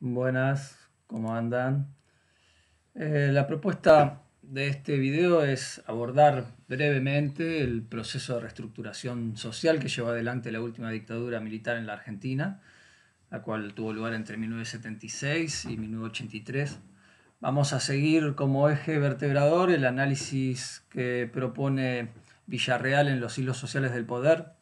Buenas, ¿cómo andan? Eh, la propuesta de este video es abordar brevemente el proceso de reestructuración social que llevó adelante la última dictadura militar en la Argentina, la cual tuvo lugar entre 1976 y 1983. Vamos a seguir como eje vertebrador el análisis que propone Villarreal en los hilos sociales del poder,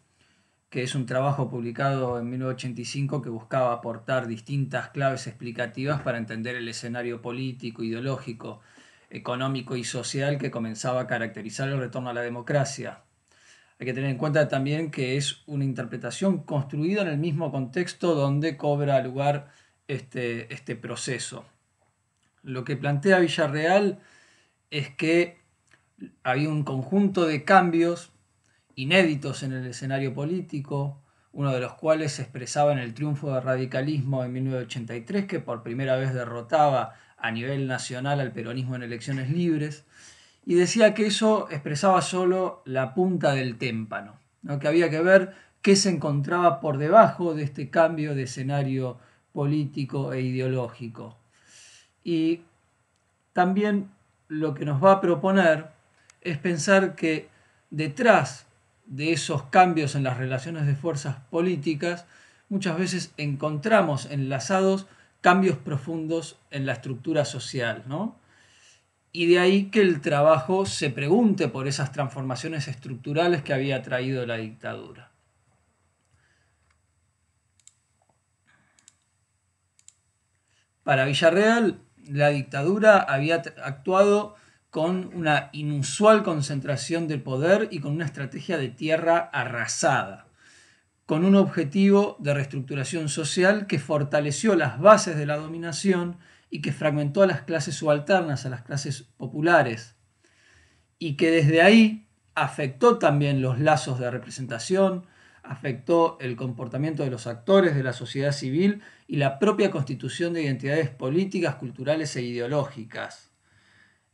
que es un trabajo publicado en 1985 que buscaba aportar distintas claves explicativas para entender el escenario político, ideológico, económico y social que comenzaba a caracterizar el retorno a la democracia. Hay que tener en cuenta también que es una interpretación construida en el mismo contexto donde cobra lugar este, este proceso. Lo que plantea Villarreal es que había un conjunto de cambios inéditos en el escenario político, uno de los cuales se expresaba en el triunfo del radicalismo en 1983, que por primera vez derrotaba a nivel nacional al peronismo en elecciones libres, y decía que eso expresaba solo la punta del témpano, que había que ver qué se encontraba por debajo de este cambio de escenario político e ideológico. Y también lo que nos va a proponer es pensar que detrás de esos cambios en las relaciones de fuerzas políticas, muchas veces encontramos enlazados cambios profundos en la estructura social, ¿no? Y de ahí que el trabajo se pregunte por esas transformaciones estructurales que había traído la dictadura. Para Villarreal, la dictadura había actuado con una inusual concentración de poder y con una estrategia de tierra arrasada, con un objetivo de reestructuración social que fortaleció las bases de la dominación y que fragmentó a las clases subalternas, a las clases populares, y que desde ahí afectó también los lazos de representación, afectó el comportamiento de los actores de la sociedad civil y la propia constitución de identidades políticas, culturales e ideológicas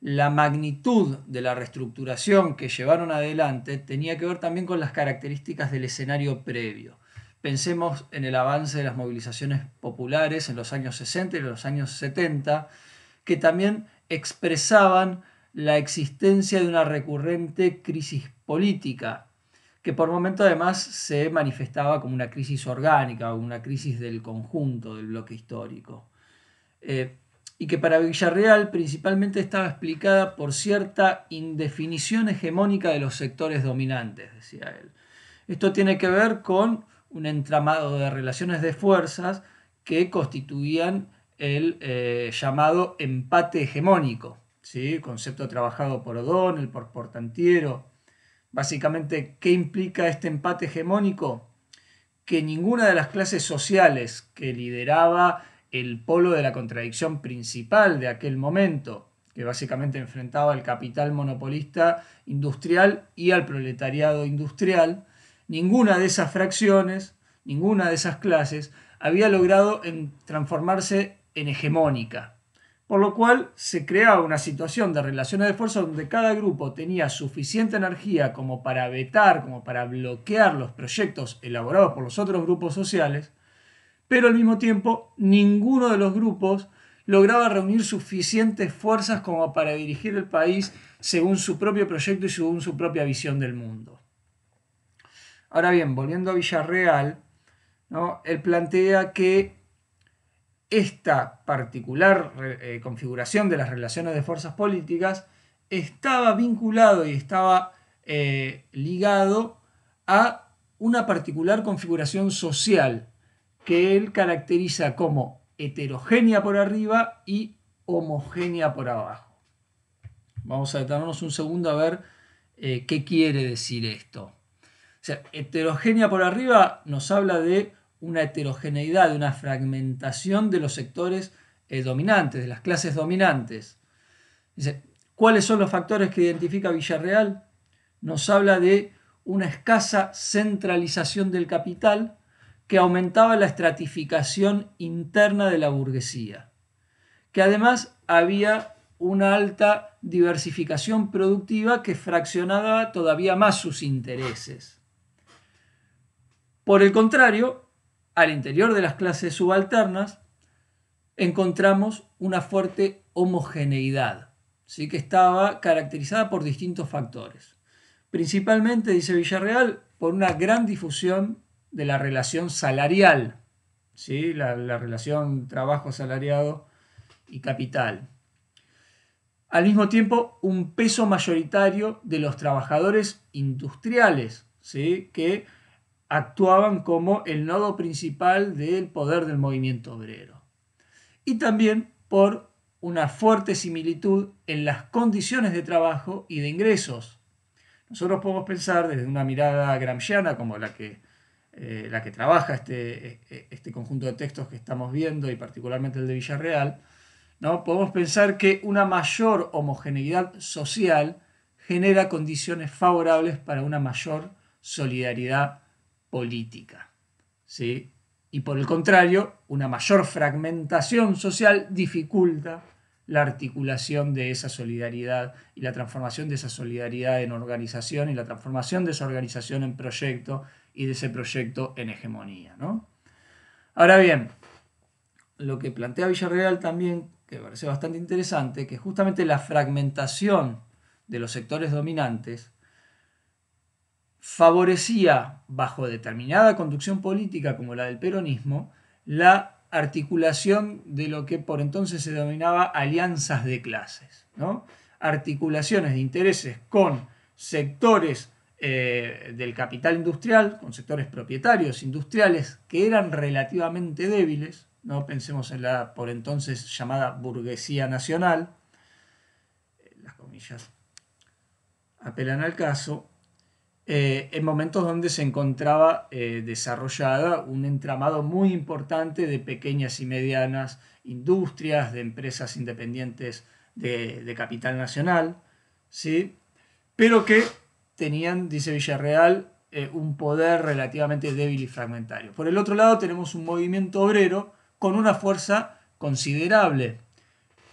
la magnitud de la reestructuración que llevaron adelante tenía que ver también con las características del escenario previo. Pensemos en el avance de las movilizaciones populares en los años 60 y los años 70, que también expresaban la existencia de una recurrente crisis política, que por momento además se manifestaba como una crisis orgánica o una crisis del conjunto del bloque histórico. Eh, y que para Villarreal principalmente estaba explicada por cierta indefinición hegemónica de los sectores dominantes, decía él. Esto tiene que ver con un entramado de relaciones de fuerzas que constituían el eh, llamado empate hegemónico, ¿sí? concepto trabajado por O'Donnell, por Portantiero. Básicamente, ¿qué implica este empate hegemónico? Que ninguna de las clases sociales que lideraba el polo de la contradicción principal de aquel momento, que básicamente enfrentaba al capital monopolista industrial y al proletariado industrial, ninguna de esas fracciones, ninguna de esas clases había logrado transformarse en hegemónica. Por lo cual se creaba una situación de relaciones de fuerza donde cada grupo tenía suficiente energía como para vetar, como para bloquear los proyectos elaborados por los otros grupos sociales, pero al mismo tiempo ninguno de los grupos lograba reunir suficientes fuerzas como para dirigir el país según su propio proyecto y según su propia visión del mundo. Ahora bien, volviendo a Villarreal, ¿no? él plantea que esta particular eh, configuración de las relaciones de fuerzas políticas estaba vinculado y estaba eh, ligado a una particular configuración social que él caracteriza como heterogénea por arriba y homogénea por abajo. Vamos a detenernos un segundo a ver eh, qué quiere decir esto. Heterogénea por arriba nos habla de una heterogeneidad, de una fragmentación de los sectores eh, dominantes, de las clases dominantes. ¿Cuáles son los factores que identifica Villarreal? Nos habla de una escasa centralización del capital que aumentaba la estratificación interna de la burguesía, que además había una alta diversificación productiva que fraccionaba todavía más sus intereses. Por el contrario, al interior de las clases subalternas, encontramos una fuerte homogeneidad, ¿sí? que estaba caracterizada por distintos factores. Principalmente, dice Villarreal, por una gran difusión de la relación salarial, ¿sí? la, la relación trabajo salariado y capital. Al mismo tiempo, un peso mayoritario de los trabajadores industriales, ¿sí? que actuaban como el nodo principal del poder del movimiento obrero. Y también por una fuerte similitud en las condiciones de trabajo y de ingresos. Nosotros podemos pensar desde una mirada gramsciana como la que, eh, la que trabaja este, e, este conjunto de textos que estamos viendo y particularmente el de Villarreal, ¿no? podemos pensar que una mayor homogeneidad social genera condiciones favorables para una mayor solidaridad política. ¿sí? Y por el contrario, una mayor fragmentación social dificulta la articulación de esa solidaridad y la transformación de esa solidaridad en organización y la transformación de esa organización en proyecto y de ese proyecto en hegemonía. ¿no? Ahora bien, lo que plantea Villarreal también, que me parece bastante interesante, que justamente la fragmentación de los sectores dominantes favorecía, bajo determinada conducción política como la del peronismo, la articulación de lo que por entonces se denominaba alianzas de clases, ¿no? articulaciones de intereses con sectores eh, del capital industrial, con sectores propietarios industriales que eran relativamente débiles, ¿no? pensemos en la por entonces llamada burguesía nacional, las comillas apelan al caso, eh, en momentos donde se encontraba eh, desarrollada un entramado muy importante de pequeñas y medianas industrias, de empresas independientes de, capital nacional, ¿sí? pero que tenían, dice Villarreal, eh, un poder relativamente débil y fragmentario. Por el otro lado tenemos un movimiento obrero con una fuerza considerable.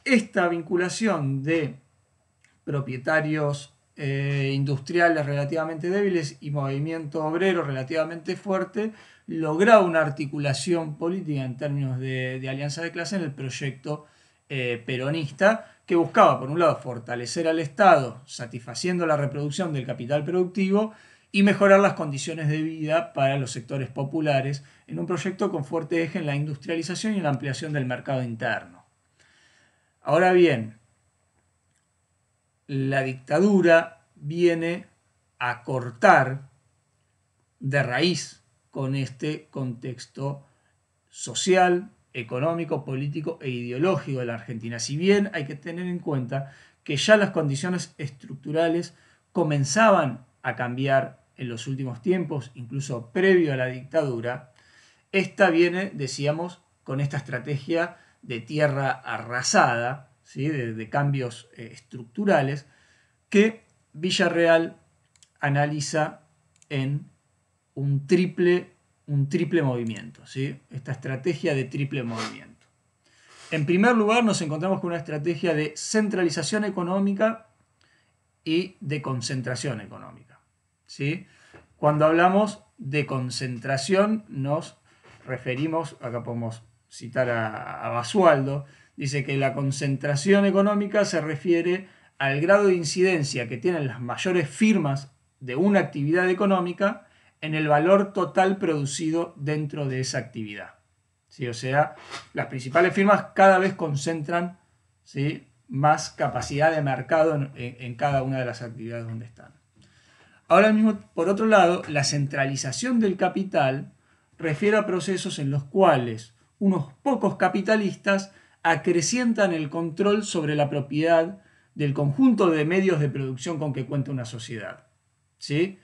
Esta vinculación de propietarios eh, industriales relativamente débiles y movimiento obrero relativamente fuerte, lograba una articulación política en términos de, alianza de clase en el proyecto eh, peronista que buscaba, por un lado, fortalecer al Estado, satisfaciendo la reproducción del capital productivo y mejorar las condiciones de vida para los sectores populares en un proyecto con fuerte eje en la industrialización y la ampliación del mercado interno. Ahora bien, la dictadura viene a cortar de raíz con este contexto social, económico, político e ideológico de la Argentina. Si bien hay que tener en cuenta que ya las condiciones estructurales comenzaban a cambiar en los últimos tiempos, incluso previo a la dictadura, esta viene, decíamos, con esta estrategia de tierra arrasada, de, cambios eh, estructurales que Villarreal analiza en un triple, un triple movimiento, ¿sí? esta estrategia de triple movimiento. En primer lugar, nos encontramos con una estrategia de centralización económica y de concentración económica. ¿sí? Cuando hablamos de concentración, nos referimos, acá podemos citar a, a Basualdo, dice que la concentración económica se refiere al grado de incidencia que tienen las mayores firmas de una actividad económica en el valor total producido dentro de esa actividad. ¿Sí? O sea, las principales firmas cada vez concentran ¿sí? más capacidad de mercado en, en, cada una de las actividades donde están. Ahora mismo, por otro lado, la centralización del capital refiere a procesos en los cuales unos pocos capitalistas acrecientan el control sobre la propiedad del conjunto de medios de producción con que cuenta una sociedad. ¿sí?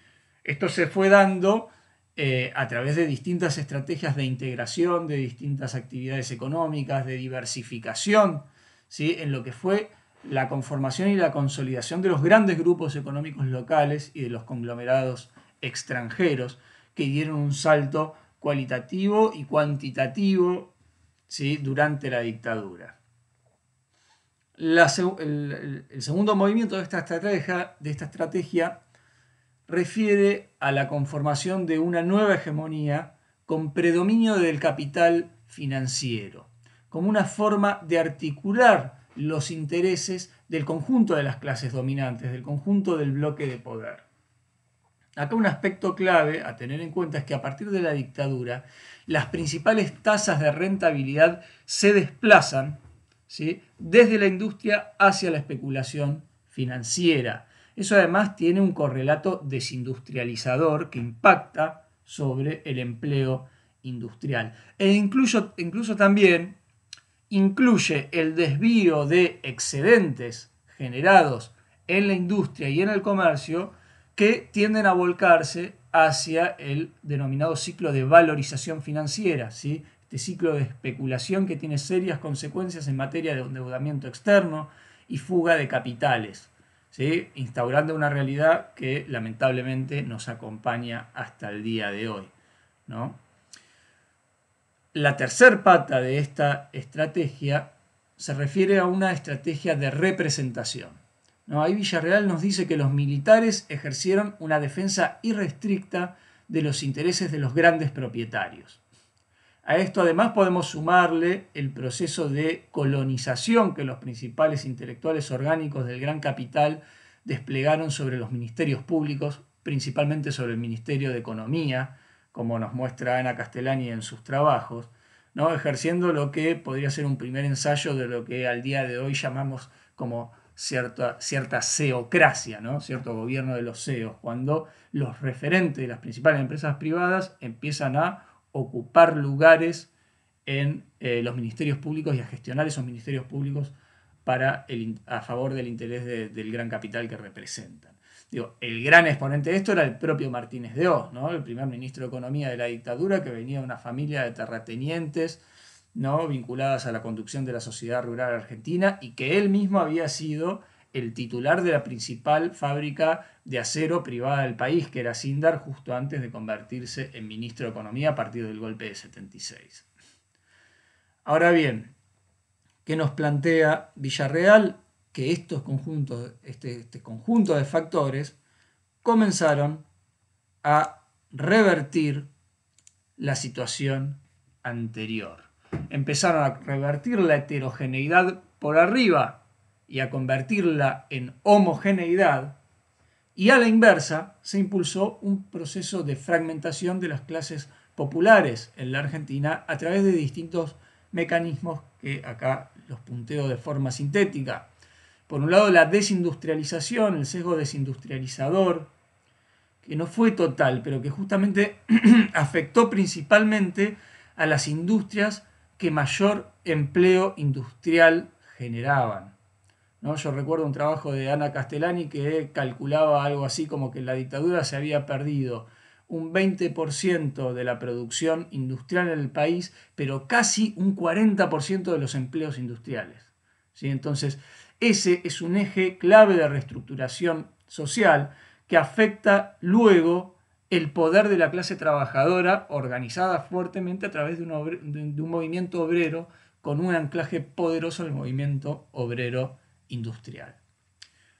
Esto se fue dando eh, a través de distintas estrategias de integración, de distintas actividades económicas, de diversificación, ¿sí? en lo que fue la conformación y la consolidación de los grandes grupos económicos locales y de los conglomerados extranjeros que dieron un salto cualitativo y cuantitativo ¿sí? durante la dictadura. el, segundo movimiento de esta, estrategia, de esta estrategia refiere a la conformación de una nueva hegemonía con predominio del capital financiero, como una forma de articular los intereses del conjunto de las clases dominantes, del conjunto del bloque de poder. Acá un aspecto clave a tener en cuenta es que a partir de la dictadura, las principales tasas de rentabilidad se desplazan ¿sí? desde la industria hacia la especulación financiera. Eso además tiene un correlato desindustrializador que impacta sobre el empleo industrial. E incluso, incluso también incluye el desvío de excedentes generados en la industria y en el comercio que tienden a volcarse hacia el denominado ciclo de valorización financiera, ¿sí? este ciclo de especulación que tiene serias consecuencias en materia de endeudamiento externo y fuga de capitales, instaurando una realidad que lamentablemente nos acompaña hasta el día de hoy. ¿no? La tercer pata de esta estrategia se refiere a una estrategia de representación. ¿no? Ahí Villarreal nos dice que los militares ejercieron una defensa irrestricta de los intereses de los grandes propietarios. A esto además podemos sumarle el proceso de colonización que los principales intelectuales orgánicos del gran capital desplegaron sobre los ministerios públicos, principalmente sobre el Ministerio de Economía, como nos muestra Ana Castellani en sus trabajos, ¿no? ejerciendo lo que podría ser un primer ensayo de lo que al día de hoy llamamos como cierta, cierta ceocracia, ¿no? cierto gobierno de los CEOs, cuando los referentes de las principales empresas privadas empiezan a ocupar lugares en eh, los ministerios públicos y a gestionar esos ministerios públicos para a favor del interés del gran capital que representan el gran exponente de esto era el propio Martínez de Oz, ¿no? el primer ministro de Economía de la dictadura, que venía de una familia de terratenientes ¿no? vinculadas a la conducción de la sociedad rural argentina y que él mismo había sido el titular de la principal fábrica de acero privada del país, que era Sindar, justo antes de convertirse en ministro de Economía a partir del golpe de 76. Ahora bien, ¿qué nos plantea Villarreal? que estos conjuntos, este, este conjunto de factores comenzaron a revertir la situación anterior. Empezaron a revertir la heterogeneidad por arriba y a convertirla en homogeneidad y a la inversa se impulsó un proceso de fragmentación de las clases populares en la Argentina a través de distintos mecanismos que acá los punteo de forma sintética por un lado, la desindustrialización, el sesgo desindustrializador, que no fue total, pero que justamente afectó principalmente a las industrias que mayor empleo industrial generaban. ¿No? Yo recuerdo un trabajo de Ana Castellani que calculaba algo así como que en la dictadura se había perdido un 20% de la producción industrial en el país, pero casi un 40% de los empleos industriales. ¿sí? Entonces, ese es un eje clave de reestructuración social que afecta luego el poder de la clase trabajadora organizada fuertemente a través de un, movimiento obrero con un anclaje poderoso el movimiento obrero industrial.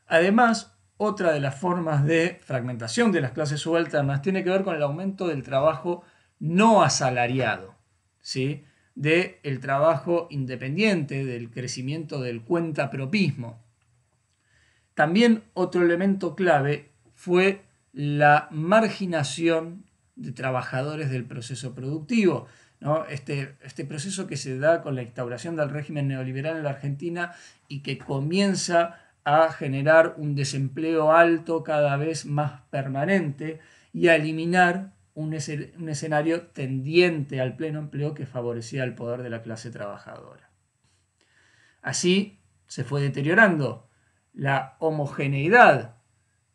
Además, otra de las formas de fragmentación de las clases subalternas tiene que ver con el aumento del trabajo no asalariado. ¿sí? del el trabajo independiente, del crecimiento del cuentapropismo. También otro elemento clave fue la marginación de trabajadores del proceso productivo. ¿No? Este, este proceso que se da con la instauración del régimen neoliberal en la Argentina y que comienza a generar un desempleo alto cada vez más permanente y a eliminar un, escenario tendiente al pleno empleo que favorecía el poder de la clase trabajadora. Así se fue deteriorando la homogeneidad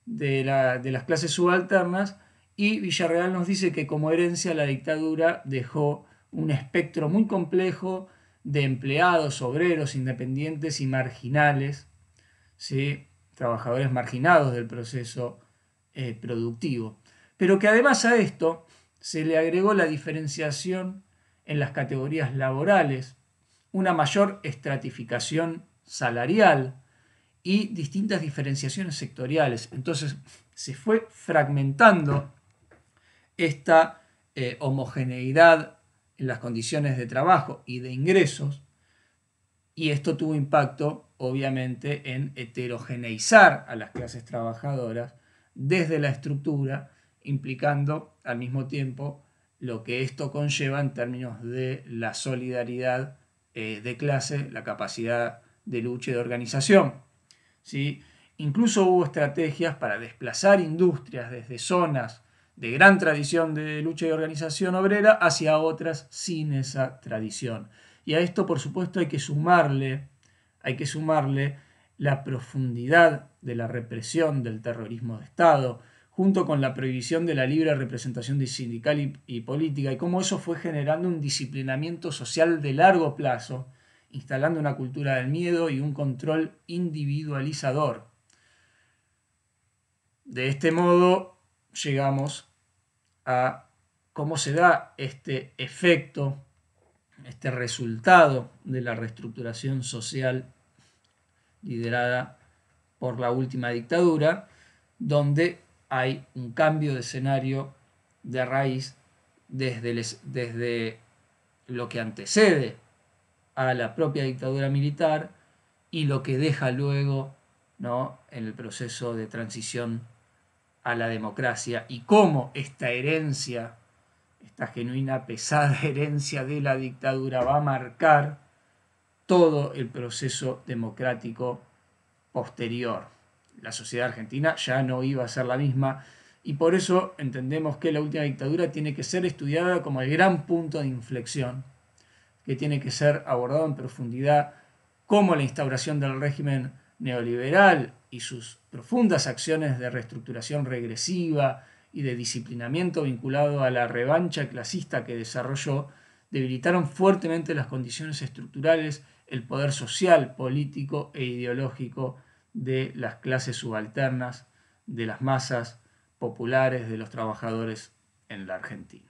de, de, las clases subalternas y Villarreal nos dice que como herencia la dictadura dejó un espectro muy complejo de empleados, obreros, independientes y marginales, ¿sí? trabajadores marginados del proceso eh, productivo pero que además a esto se le agregó la diferenciación en las categorías laborales, una mayor estratificación salarial y distintas diferenciaciones sectoriales. Entonces se fue fragmentando esta eh, homogeneidad en las condiciones de trabajo y de ingresos, Y esto tuvo impacto, obviamente, en heterogeneizar a las clases trabajadoras desde la estructura, implicando al mismo tiempo lo que esto conlleva en términos de la solidaridad eh, de clase, la capacidad de lucha y de organización. ¿sí? Incluso hubo estrategias para desplazar industrias desde zonas de gran tradición de lucha y organización obrera hacia otras sin esa tradición. Y a esto, por supuesto, hay que sumarle, hay que sumarle la profundidad de la represión del terrorismo de Estado, junto con la prohibición de la libre representación sindical y, política, y cómo eso fue generando un disciplinamiento social de largo plazo, instalando una cultura del miedo y un control individualizador. De este modo llegamos a cómo se da este efecto, este resultado de la reestructuración social liderada por la última dictadura, donde hay un cambio de escenario de raíz desde, desde lo que antecede a la propia dictadura militar y lo que deja luego ¿no? en el proceso de transición a la democracia y cómo esta herencia, esta genuina pesada herencia de la dictadura va a marcar todo el proceso democrático posterior. La sociedad argentina ya no iba a ser la misma y por eso entendemos que la última dictadura tiene que ser estudiada como el gran punto de inflexión, que tiene que ser abordado en profundidad como la instauración del régimen neoliberal y sus profundas acciones de reestructuración regresiva y de disciplinamiento vinculado a la revancha clasista que desarrolló, debilitaron fuertemente las condiciones estructurales, el poder social, político e ideológico de las clases subalternas, de las masas populares, de los trabajadores en la Argentina.